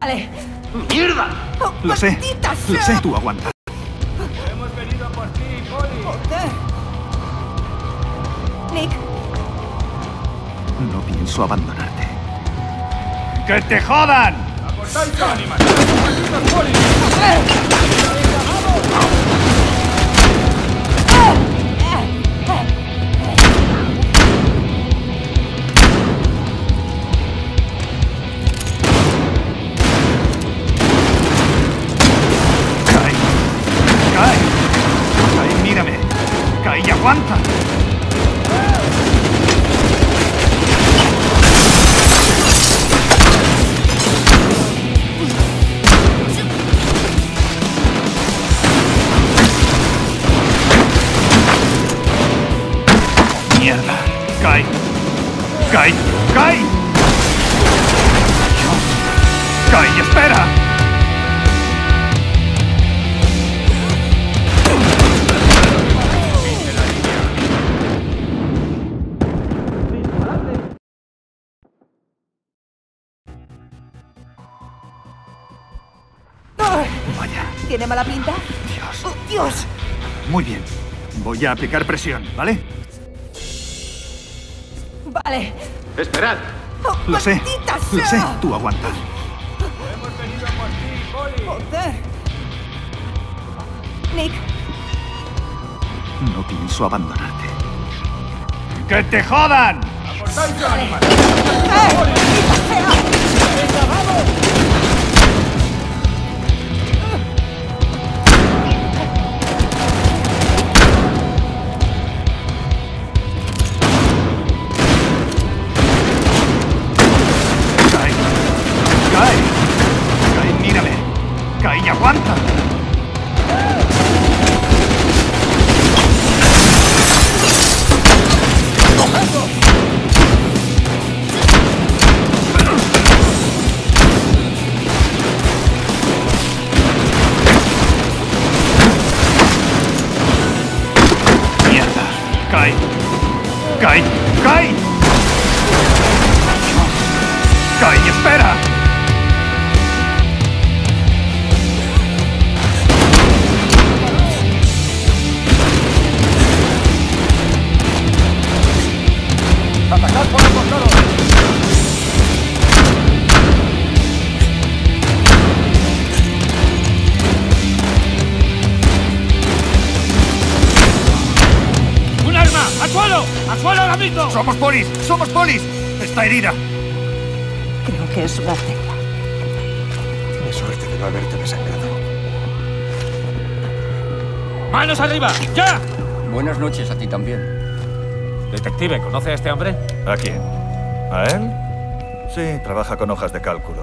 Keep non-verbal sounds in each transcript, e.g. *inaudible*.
Vale. ¡Mierda! Oh, Lo sé. maldita Lo sea. sé, tú aguanta. Hemos venido por ti, Poli. Joder. Nick, No pienso abandonarte. ¡Que te jodan! ¡Acortáis la animal! ¿Tiene mala pinta? Dios. Oh, Dios. Muy bien. Voy a aplicar presión, ¿vale? Vale. ¡Esperad! Oh, Lo sé. Lo sé, tú aguanta. ¡Hemos venido por ti! Joder. Nick, No pienso abandonarte. ¡Que te jodan! ¡Acortáis la animal! ¡eh! ¡Maldita Guy! ¡Somos polis! ¡Somos polis! ¡Está herida! Creo que es una arteria. Qué suerte de no haberte desangrado. ¡Manos arriba! ¡Ya! Buenas noches a ti también. Detective, ¿conoce a este hombre? ¿A quién? ¿A él? Sí, trabaja con hojas de cálculo.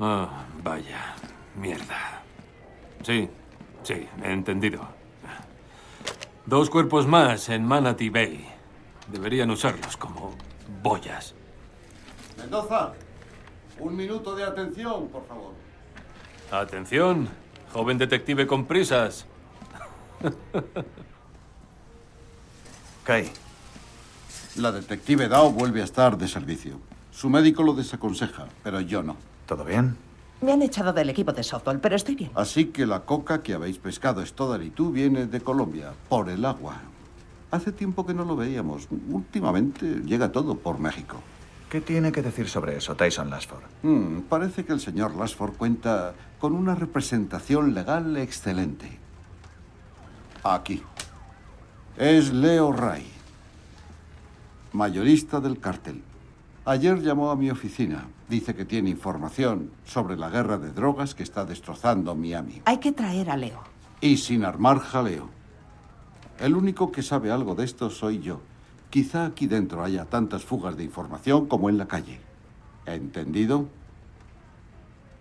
Ah, vaya. Mierda. Sí, sí, he entendido. Dos cuerpos más en Manatee Bay. Deberían usarlos como boyas. Mendoza, un minuto de atención, por favor. Atención, joven detective con prisas. Kai, La detective Dao vuelve a estar de servicio. Su médico lo desaconseja, pero yo no. ¿todo bien? Me han echado del equipo de softball, pero estoy bien. Así que la coca que habéis pescado Stoddard y tú viene de Colombia, por el agua. Hace tiempo que no lo veíamos. Últimamente llega todo por México. ¿Qué tiene que decir sobre eso Tyson Lasford? Hmm, parece que el señor Lasford cuenta con una representación legal excelente. Aquí. Es Leo Ray, mayorista del cártel. Ayer llamó a mi oficina. Dice que tiene información sobre la guerra de drogas que está destrozando Miami. Hay que traer a Leo. Y sin armar jaleo. El único que sabe algo de esto soy yo. Quizá aquí dentro haya tantas fugas de información como en la calle. ¿Entendido?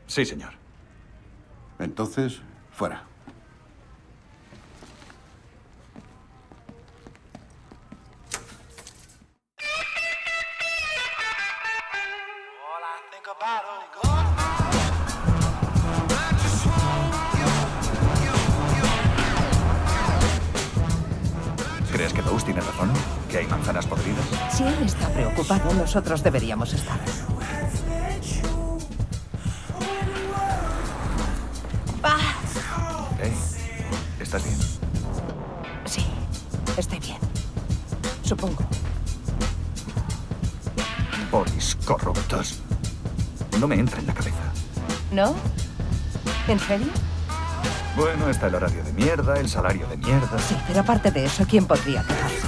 Sí, señor. Entonces, fuera. ¿Crees que Dawes tiene razón? ¿Que hay manzanas podridas? Si él está preocupado, nosotros deberíamos estar. Ah, Hey, ¿estás bien? sí, estoy bien. Supongo. Polis corruptos. No me entra en la cabeza. ¿No? ¿En serio? Bueno, está el horario de mierda, el salario de mierda. Sí, pero aparte de eso, ¿quién podría quejarse? *laughs*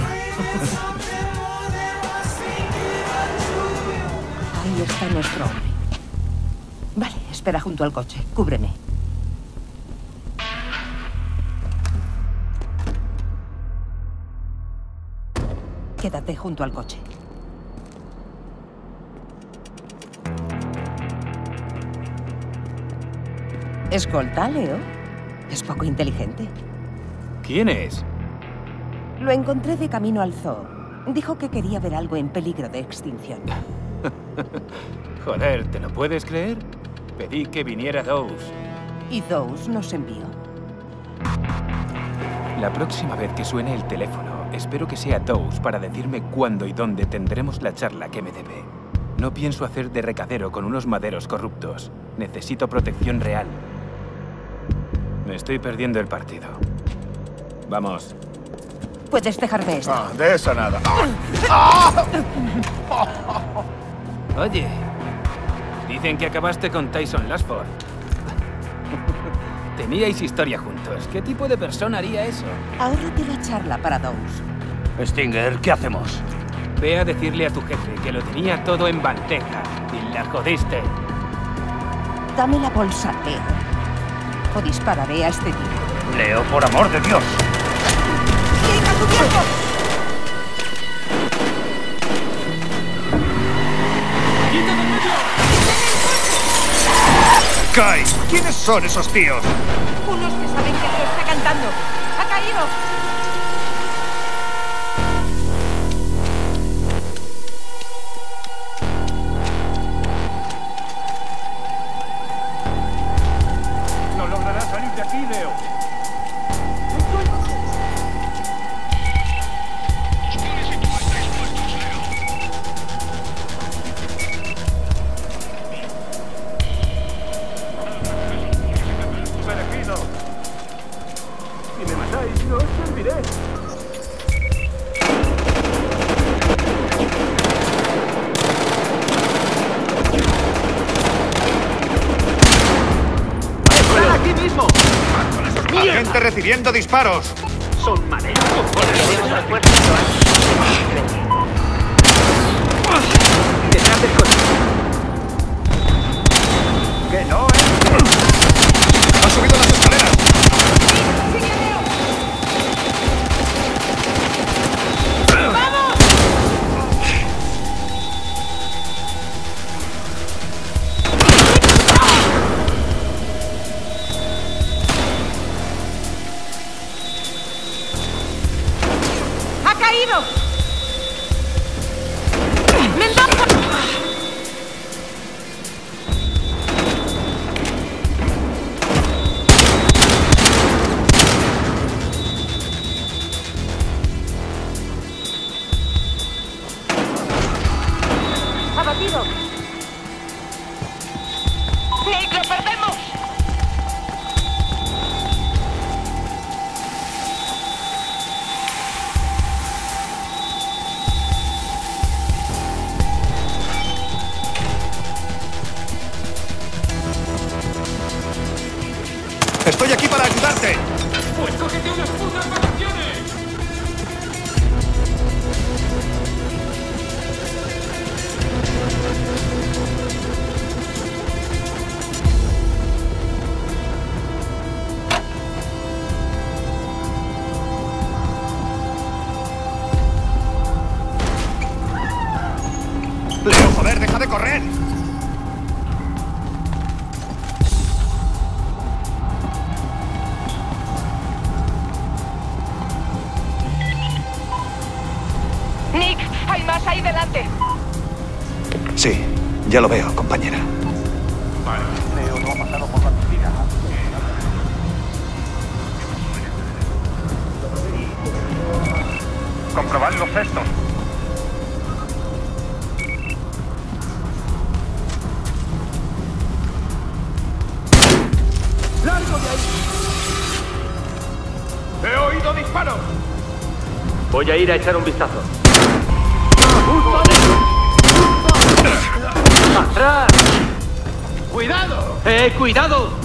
Ahí está nuestro hombre. Vale, espera junto al coche. Cúbreme. Quédate junto al coche. Escolta, Leo. Es poco inteligente. ¿Quién es? Lo encontré de camino al zoo. Dijo que quería ver algo en peligro de extinción. *laughs* Joder, ¿te lo puedes creer? Pedí que viniera Dawes. Y Dawes nos envió. La próxima vez que suene el teléfono, espero que sea Dawes para decirme cuándo y dónde tendremos la charla que me debe. No pienso hacer de recadero con unos maderos corruptos. Necesito protección real. Me estoy perdiendo el partido. Vamos. Puedes dejarme esto. Ah, de esa nada. *laughs* Oye, dicen que acabaste con Tyson Lasford. *laughs* Teníais historia juntos. ¿Qué tipo de persona haría eso? Ahórrate la charla para Dawes. Stinger, ¿qué hacemos? Ve a decirle a tu jefe que lo tenía todo en bandeja y la jodiste. Dame la bolsa, Leo. O dispararé a este tío. Leo, por amor de Dios. ¡Llega tu tiempo! Kai, ¿quiénes son esos tíos? Unos que saben que Leo está cantando. ¡Ha caído! Disparos! Son maderas. caíram! Ya lo veo, compañera. Leo no ha pasado por la piscina. Comprobad los cestos. ¡Largo de ahí! ¡He oído disparos! Voy a ir a echar un vistazo. ¡Eh, cuidado!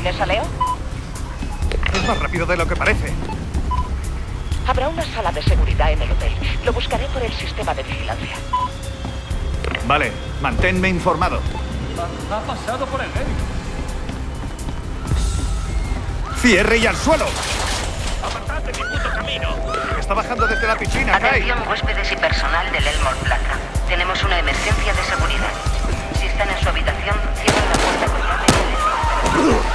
¿Tienes a Leo? Es más rápido de lo que parece. Habrá una sala de seguridad en el hotel. Lo buscaré por el sistema de vigilancia. Vale, manténme informado. Ha pasado por el medio. ¡Cierre y al suelo! ¡Apartad de mi puto camino! Está bajando desde la piscina, Kai. Atención huéspedes y personal del Elmore Plaza. Tenemos una emergencia de seguridad. Si están en su habitación, cierren la puerta con llave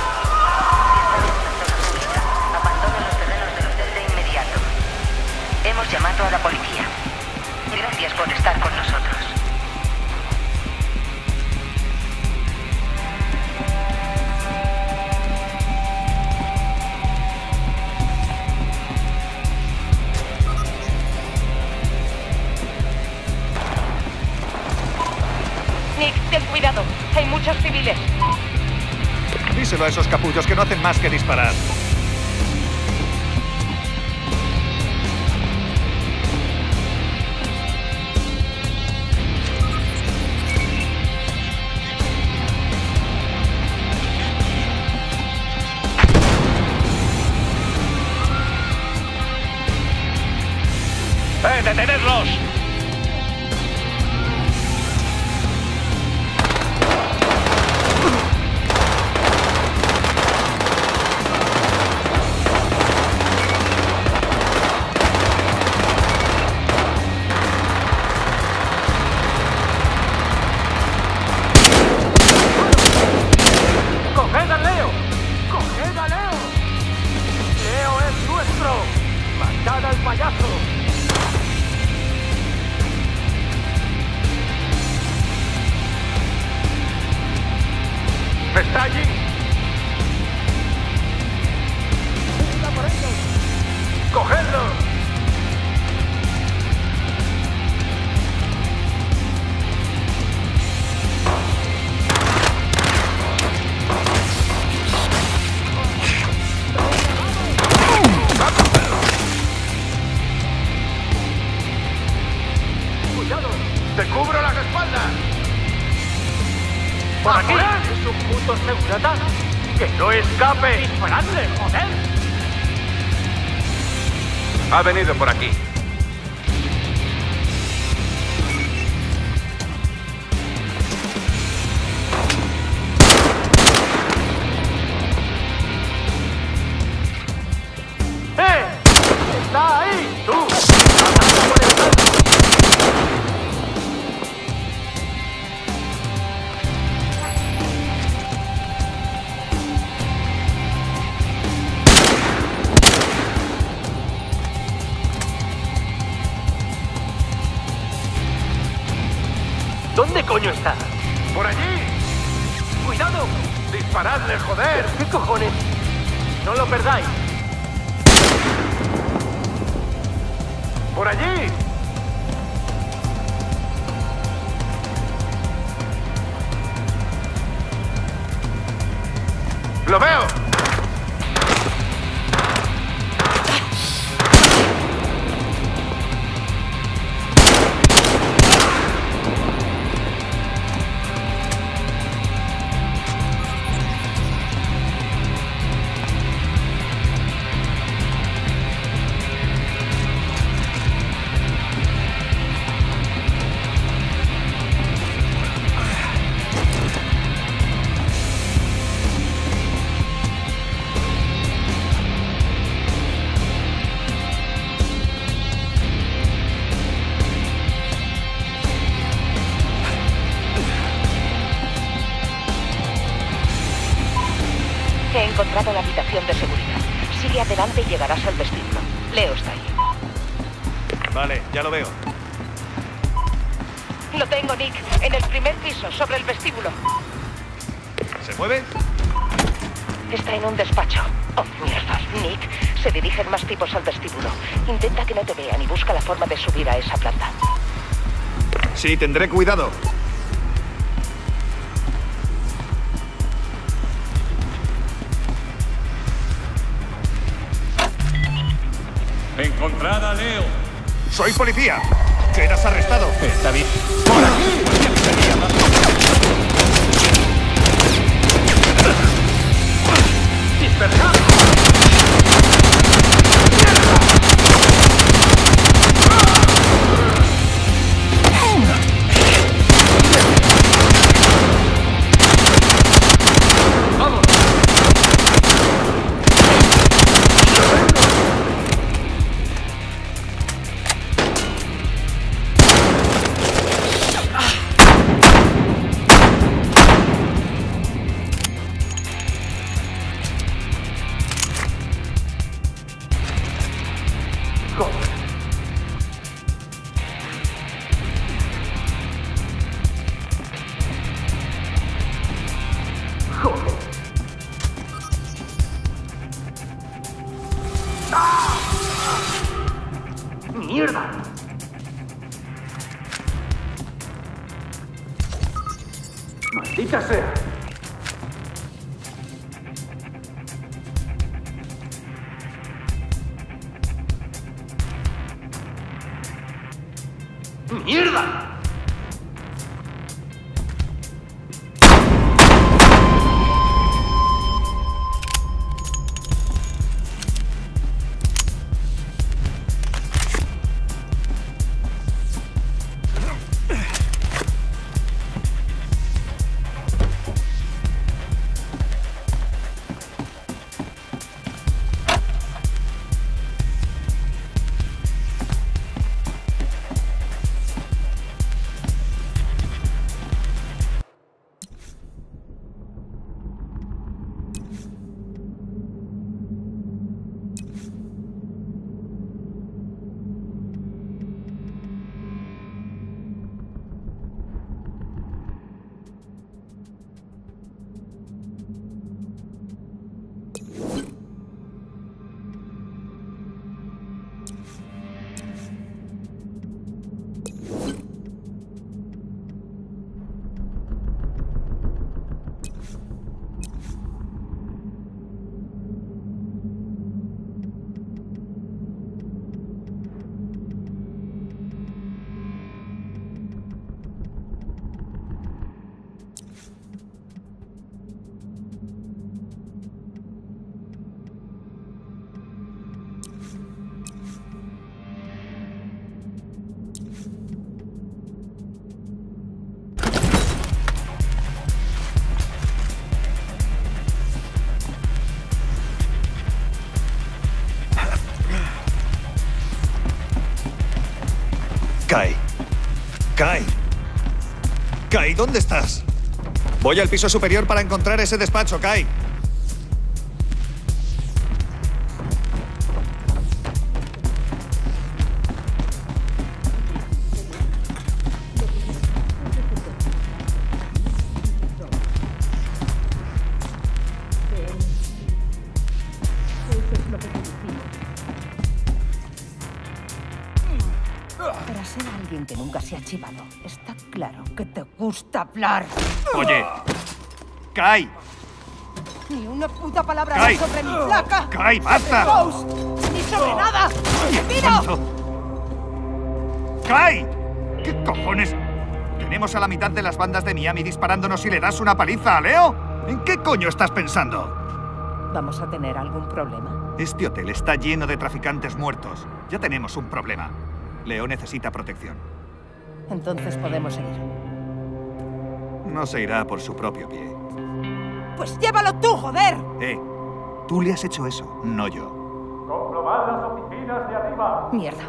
llamado a la policía. Gracias por estar con nosotros. Nick, ten cuidado. Hay muchos civiles. Díselo a esos capullos que no hacen más que disparar. Ha venido por aquí. ¡Por allí! ¿Se mueve? Está en un despacho. Oh, mierda. Nick, se dirigen más tipos al vestíbulo. Intenta que no te vean y busca la forma de subir a esa planta. Sí, tendré cuidado. Encontrada a Leo. Soy policía. Quedas arrestado. Está bien. ¡Por aquí! ¡Mierda! Kai, ¿dónde estás? Voy al piso superior para encontrar ese despacho, Kai. Oye. Kai. Ni una puta palabra Kai. sobre mi placa. Kai, basta. Ghost, Ni sobre nada. ¡Mira! ¡Kai! ¿Qué cojones? Tenemos a la mitad de las bandas de Miami disparándonos y le das una paliza a Leo. ¿En qué coño estás pensando? ¿Vamos a tener algún problema? Este hotel está lleno de traficantes muertos. Ya tenemos un problema. Leo necesita protección. Entonces podemos seguir. No se irá por su propio pie. Pues llévalo tú, joder. Eh, tú le has hecho eso, no yo. Comprobad las oficinas de arriba. Mierda.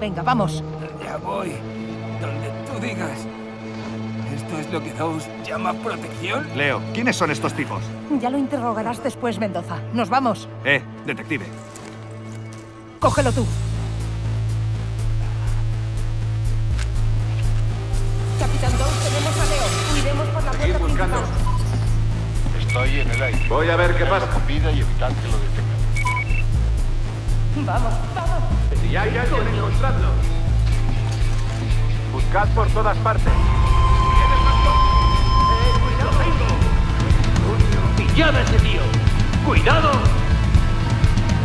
Venga, vamos. Ya voy. Donde tú digas. ¿Esto es lo que Dawes llama protección? Leo, ¿quiénes son estos tipos? Ya lo interrogarás después, Mendoza. Nos vamos. Eh, detective. Cógelo tú. Estoy en el aire. Voy a ver qué pasa. Vida y evitar que lo detengan. Vamos, vamos. Si hay alguien, encontradlo. Buscad por todas partes. ¿Tienes más Eh, cuidado, tengo. ¡Pillad a ese tío! ¡Cuidado!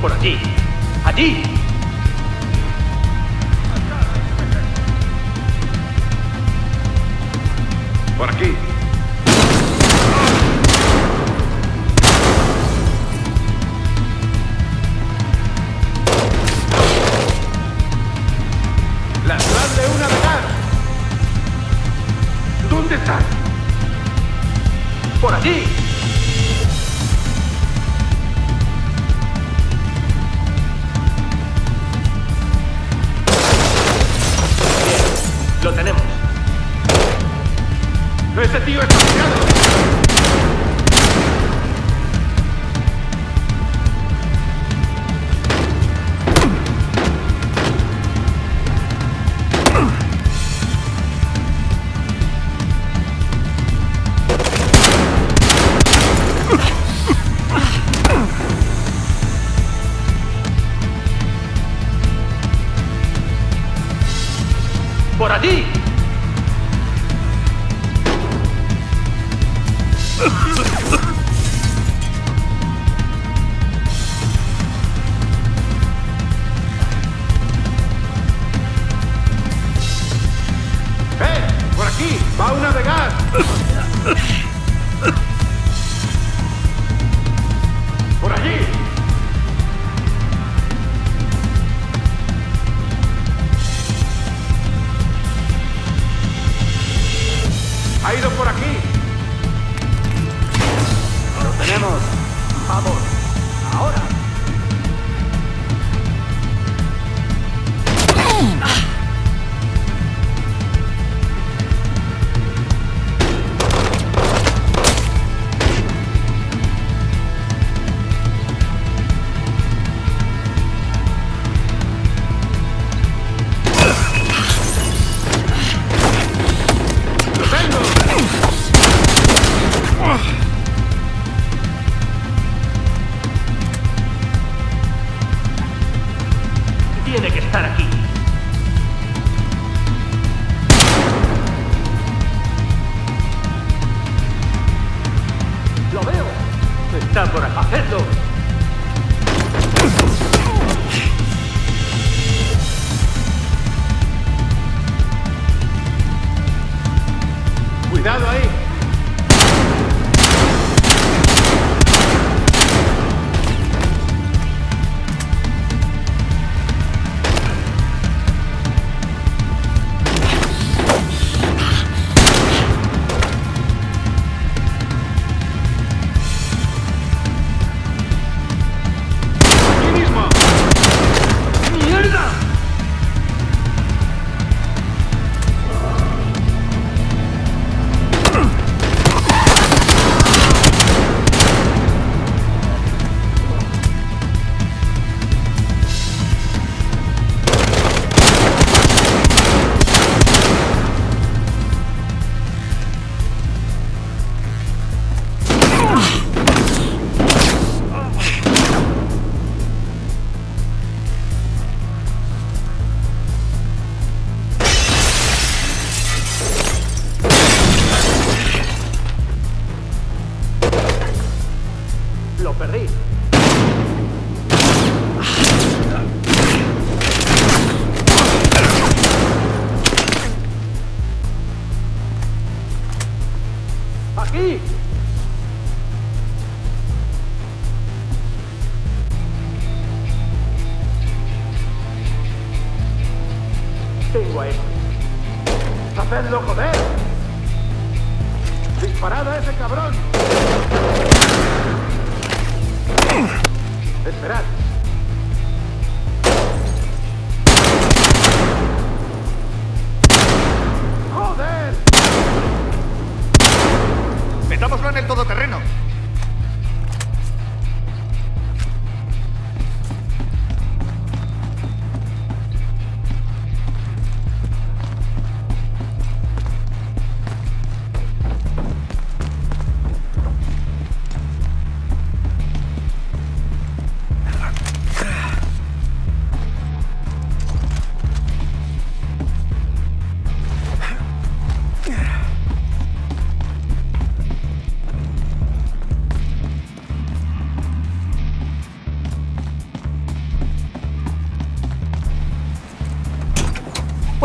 Por allí. ¡Allí! Por aquí. Lo tenemos. ¡Ese tío está pegado! ¡Ha ido por aquí! ¡Lo tenemos! ¡Vamos! ¡Ahora! Tengo a este. ¡Hacedlo, joder! ¡Disparad a ese cabrón! ¡Esperad!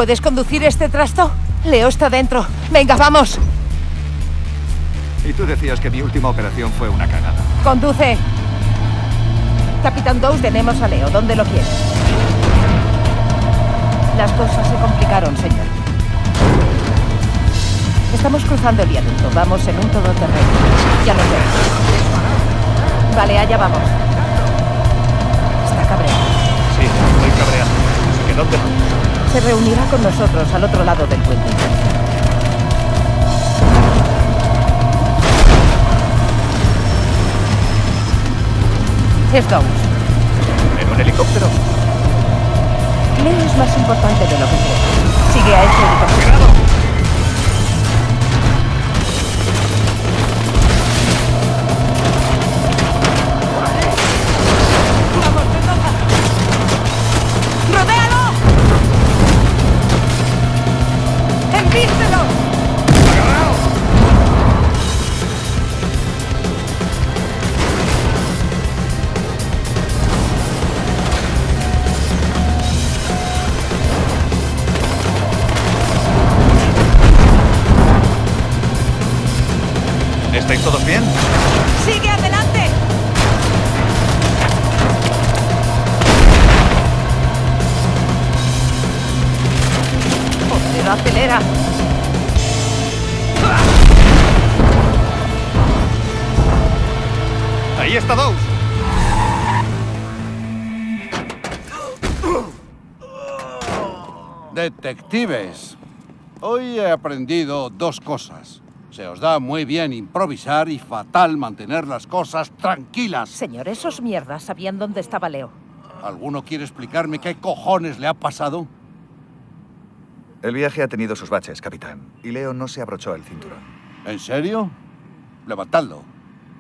¿Puedes conducir este trasto? Leo está dentro. Venga, vamos. Y tú decías que mi última operación fue una cagada. Conduce. Capitán Dawes, tenemos a Leo. ¿Dónde lo quiere? Las cosas se complicaron, señor. Estamos cruzando el viaducto. Vamos en un todoterreno. Ya lo veo. Vale, allá vamos. Está cabreado. Sí, muy cabreado. Así que ¿dónde vamos? Se reunirá con nosotros al otro lado del puente. Es Dawes. ¿En un helicóptero? Leo es más importante de lo que creo. Sigue a ese helicóptero. ¿Estáis todos bien? ¡Sigue adelante! Joder, acelera. Ahí está Dawes. Detectives, hoy he aprendido dos cosas. Se os da muy bien improvisar y fatal mantener las cosas tranquilas. Señor, esos mierdas sabían dónde estaba Leo. ¿Alguno quiere explicarme qué cojones le ha pasado? El viaje ha tenido sus baches, capitán. Y Leo no se abrochó el cinturón. ¿En serio? Levantadlo.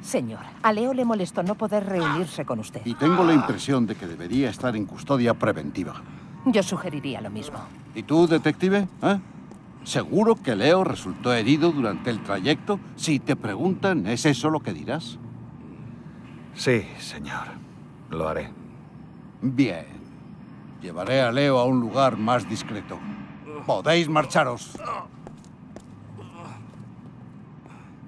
Señor, a Leo le molestó no poder reunirse con usted. Y tengo la impresión de que debería estar en custodia preventiva. Yo sugeriría lo mismo. ¿Y tú, detective? ¿Eh? ¿Seguro que Leo resultó herido durante el trayecto? Si te preguntan, ¿es eso lo que dirás? Sí, señor. Lo haré. Bien. Llevaré a Leo a un lugar más discreto. Podéis marcharos.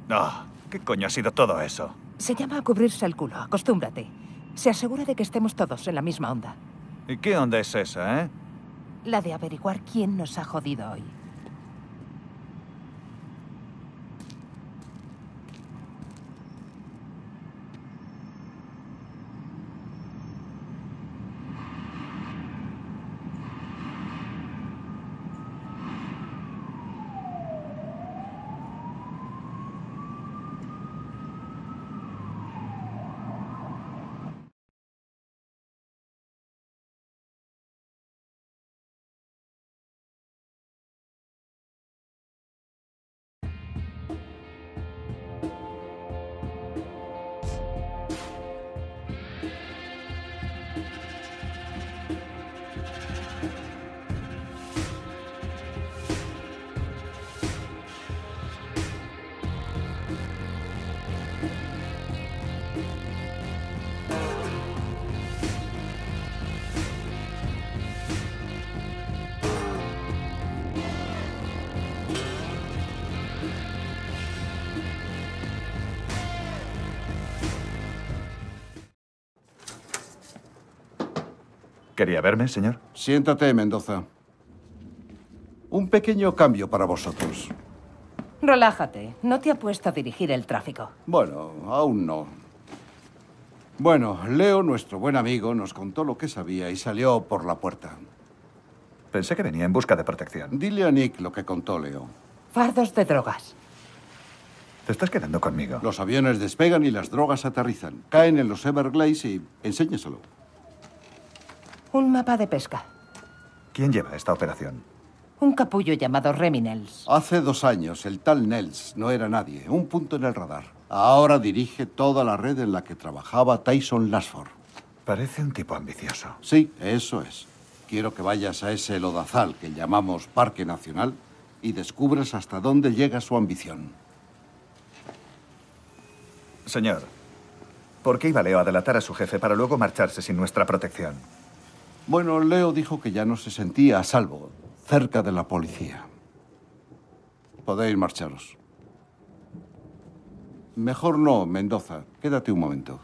No. ¿Qué coño ha sido todo eso? Se llama cubrirse el culo. Acostúmbrate. Se asegura de que estemos todos en la misma onda. ¿Y qué onda es esa, eh? La de averiguar quién nos ha jodido hoy. ¿Quería verme, señor? Siéntate, Mendoza. Un pequeño cambio para vosotros. Relájate. No te ha puesto a dirigir el tráfico. Bueno, aún no. Bueno, Leo, nuestro buen amigo, nos contó lo que sabía y salió por la puerta. Pensé que venía en busca de protección. Dile a Nick lo que contó Leo. Fardos de drogas. Te estás quedando conmigo. Los aviones despegan y las drogas aterrizan. Caen en los Everglades y enséñaselo. Un mapa de pesca. ¿Quién lleva esta operación? Un capullo llamado Remy Nels. Hace dos años, el tal Nels no era nadie, un punto en el radar. Ahora dirige toda la red en la que trabajaba Tyson Lasford. Parece un tipo ambicioso. Sí, eso es. Quiero que vayas a ese lodazal que llamamos Parque Nacional y descubras hasta dónde llega su ambición. Señor, ¿por qué iba Leo a delatar a su jefe para luego marcharse sin nuestra protección? Bueno, Leo dijo que ya no se sentía a salvo cerca de la policía. Podéis marcharos. Mejor no, Mendoza. Quédate un momento.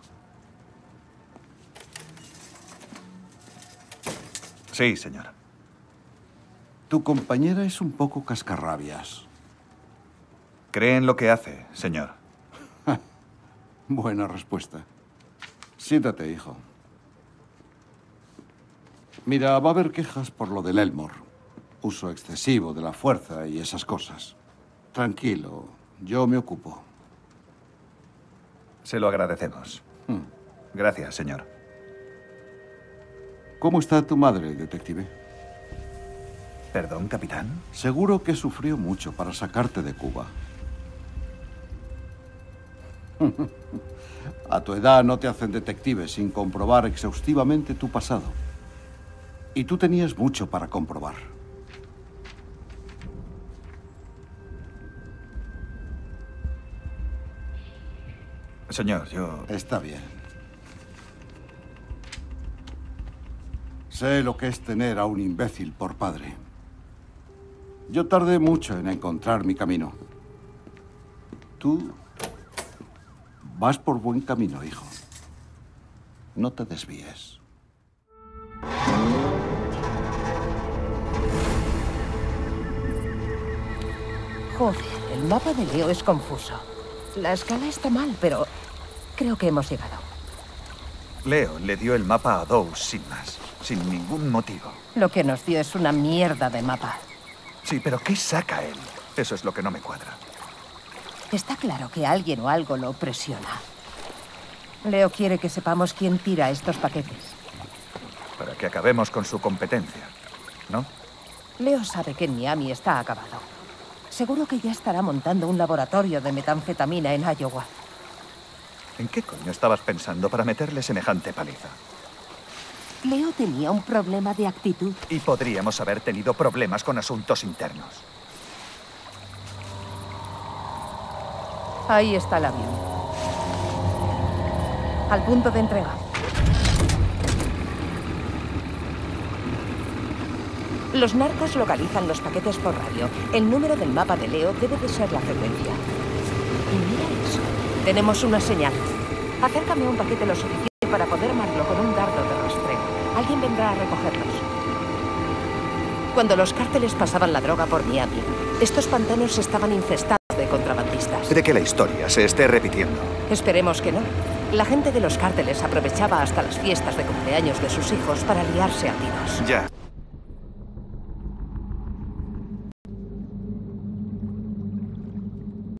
Sí, señor. Tu compañera es un poco cascarrabias. Cree en lo que hace, señor. *laughs* Buena respuesta. Siéntate, hijo. Mira, va a haber quejas por lo del Elmore. Uso excesivo de la fuerza y esas cosas. Tranquilo, yo me ocupo. Se lo agradecemos. Hmm. Gracias, señor. ¿Cómo está tu madre, detective? ¿Perdón, capitán? Seguro que sufrió mucho para sacarte de Cuba. *laughs* A tu edad no te hacen detective sin comprobar exhaustivamente tu pasado. Y tú tenías mucho para comprobar. Señor, yo... Está bien. Sé lo que es tener a un imbécil por padre. Yo tardé mucho en encontrar mi camino. Tú vas por buen camino, hijo. No te desvíes. Joder, el mapa de Leo es confuso. La escala está mal, pero creo que hemos llegado. Leo le dio el mapa a Dawes sin más, sin ningún motivo. Lo que nos dio es una mierda de mapa. Sí, pero ¿qué saca él? Eso es lo que no me cuadra. Está claro que alguien o algo lo presiona. Leo quiere que sepamos quién tira estos paquetes. Para que acabemos con su competencia, ¿no? Leo sabe que en Miami está acabado. Seguro que ya estará montando un laboratorio de metanfetamina en Iowa. ¿En qué coño estabas pensando para meterle semejante paliza? Leo tenía un problema de actitud. Y podríamos haber tenido problemas con asuntos internos. Ahí está el avión. Al punto de entrega. Los narcos localizan los paquetes por radio. El número del mapa de Leo debe de ser la frecuencia. Y mira eso. Tenemos una señal. Acércame un paquete lo suficiente para poder armarlo con un dardo de rastreo. Alguien vendrá a recogerlos. Cuando los cárteles pasaban la droga por Miami, estos pantanos estaban infestados de contrabandistas. De que la historia se esté repitiendo. Esperemos que no. La gente de los cárteles aprovechaba hasta las fiestas de cumpleaños de sus hijos para liarse a tiros. Ya.